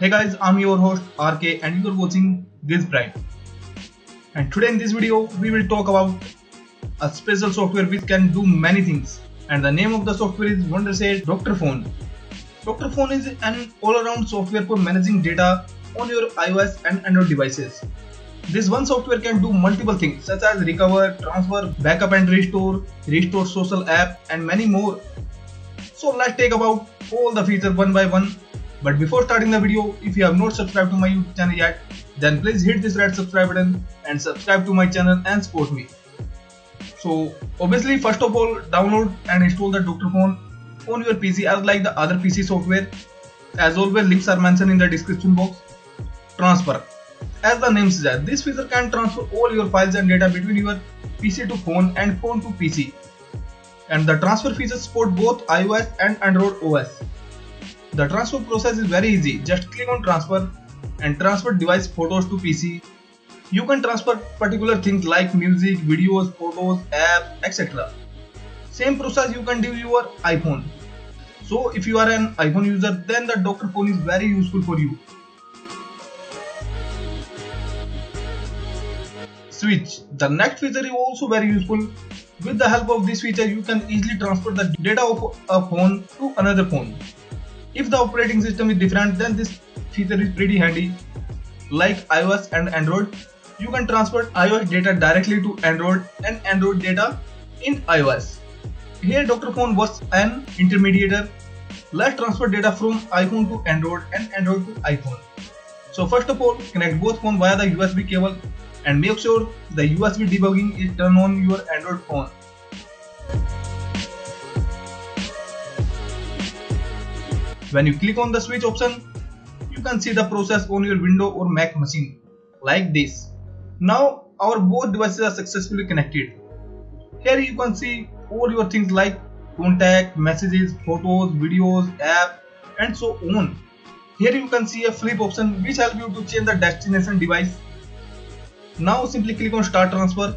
Hey guys, I'm your host RK and you're watching GizPrime. And today in this video, we will talk about a special software which can do many things. And the name of the software is Wondershare Dr.Fone. Dr. Phone is an all-around software for managing data on your iOS and Android devices. This one software can do multiple things such as recover, transfer, backup and restore, restore social app and many more. So let's take about all the features one by one. But before starting the video, if you have not subscribed to my YouTube channel yet, then please hit this red subscribe button and subscribe to my channel and support me. So obviously first of all download and install the Dr.Fone on your PC as like the other PC software. As always links are mentioned in the description box. Transfer. As the name suggests, this feature can transfer all your files and data between your PC to phone and phone to PC. And the transfer features support both iOS and Android OS. The transfer process is very easy. Just click on transfer and transfer device photos to PC. You can transfer particular things like music, videos, photos, apps, etc. Same process you can do your iPhone. So if you are an iPhone user then the Dr.Fone is very useful for you. Switch. The next feature is also very useful. With the help of this feature, you can easily transfer the data of a phone to another phone. If the operating system is different, then this feature is pretty handy. Like iOS and Android, you can transfer iOS data directly to Android and Android data in iOS. Here Dr.Fone was an intermediator. Let's transfer data from iPhone to Android and Android to iPhone. So first of all, connect both phones via the USB cable and make sure the USB debugging is turned on your Android phone. When you click on the switch option, you can see the process on your Windows or Mac machine like this. Now our both devices are successfully connected. Here you can see all your things like contact, messages, photos, videos, app and so on. Here you can see a flip option which help you to change the destination device now simply click on start transfer.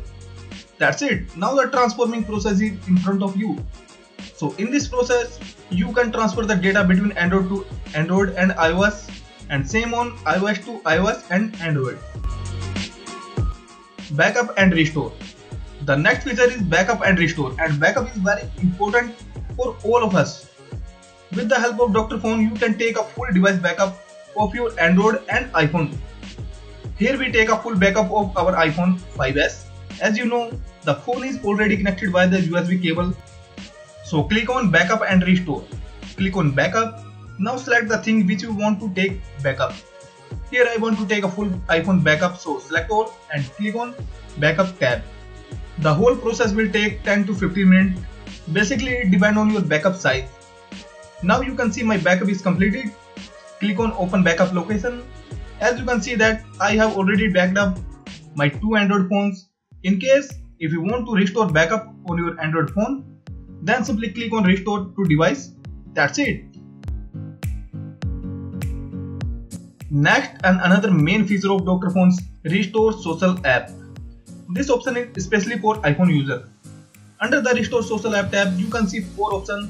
That's it. Now the transforming process is in front of you. So in this process, you can transfer the data between Android to Android and iOS and same on iOS to iOS and Android. Backup and restore. The next feature is backup and restore and backup is very important for all of us. With the help of Dr.Fone, you can take a full device backup of your Android and iPhone here we take a full backup of our iPhone 5s. As you know, the phone is already connected by the USB cable. So click on backup and restore. Click on backup. Now select the thing which you want to take backup. Here I want to take a full iPhone backup so select all and click on backup tab. The whole process will take 10 to 15 minutes. Basically it depends on your backup size. Now you can see my backup is completed. Click on open backup location as you can see that I have already backed up my two Android phones. In case if you want to restore backup on your Android phone, then simply click on restore to device. That's it. Next and another main feature of Dr.Fone's Restore Social app. This option is especially for iPhone user. Under the Restore Social app tab, you can see four options.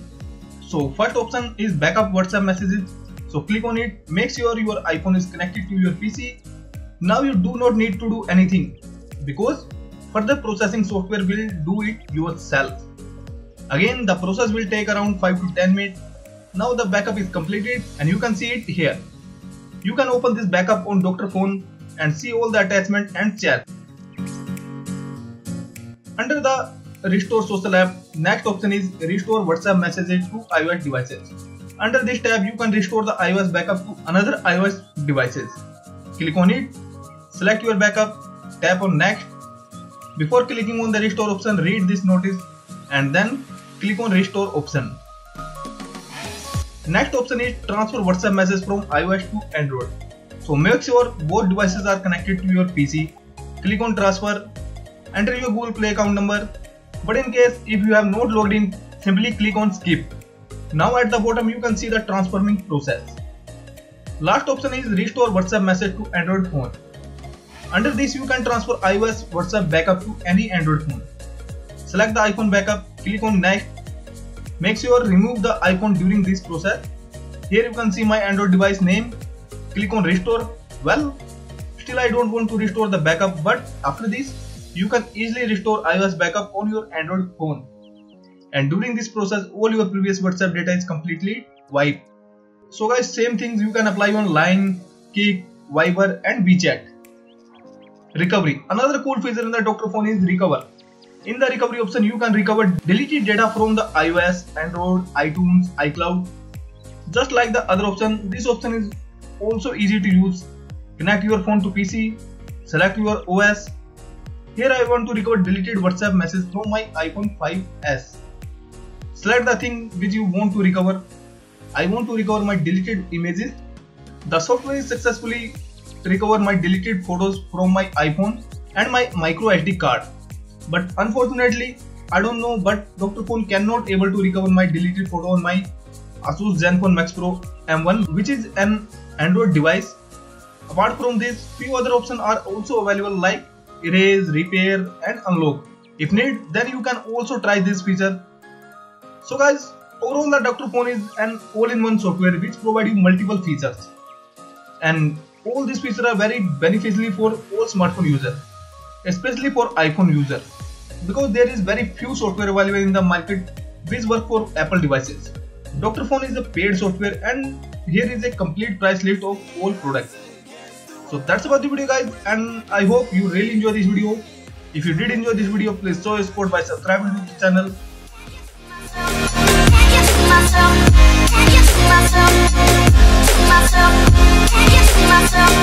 So first option is backup WhatsApp messages so click on it, make sure your iPhone is connected to your PC. Now you do not need to do anything because further processing software will do it yourself. Again the process will take around 5 to 10 minutes. Now the backup is completed and you can see it here. You can open this backup on Dr.Fone and see all the attachment and chat. Under the Restore Social app, next option is Restore WhatsApp messages to iOS devices. Under this tab, you can restore the iOS backup to another iOS devices. Click on it, select your backup, tap on next. Before clicking on the restore option, read this notice and then click on restore option. Next option is transfer WhatsApp message from iOS to Android. So make sure both devices are connected to your PC. Click on transfer, enter your Google Play account number. But in case if you have not logged in, simply click on skip. Now at the bottom you can see the transforming process. Last option is restore WhatsApp message to Android phone. Under this you can transfer iOS WhatsApp backup to any Android phone. Select the iPhone backup, click on next. Make sure remove the icon during this process. Here you can see my Android device name. click on restore well still I don't want to restore the backup but after this you can easily restore iOS backup on your Android phone and during this process all your previous WhatsApp data is completely wiped. So guys same things you can apply on Line, Kik, Viber and WeChat. Recovery. Another cool feature in the Doctor Fone is recover. In the recovery option you can recover deleted data from the iOS, Android, iTunes, iCloud. Just like the other option, this option is also easy to use. Connect your phone to PC, select your OS. Here I want to recover deleted WhatsApp message from my iPhone 5s. Select the thing which you want to recover. I want to recover my deleted images. The software is successfully recover my deleted photos from my iPhone and my micro SD card. But unfortunately, I don't know but Dr.Fone cannot able to recover my deleted photo on my Asus Zenfone Max Pro M1 which is an Android device. Apart from this, few other options are also available like erase, repair and unlock. If need, then you can also try this feature. So guys, overall the Dr.Fone is an all-in-one software which provide you multiple features. And all these features are very beneficial for all smartphone users, especially for iPhone user because there is very few software available in the market which work for Apple devices. Dr.Fone is a paid software and here is a complete price list of all products. So that's about the video guys and I hope you really enjoy this video. If you did enjoy this video please show your support by subscribing to the channel. Can't you see myself? Can you see myself?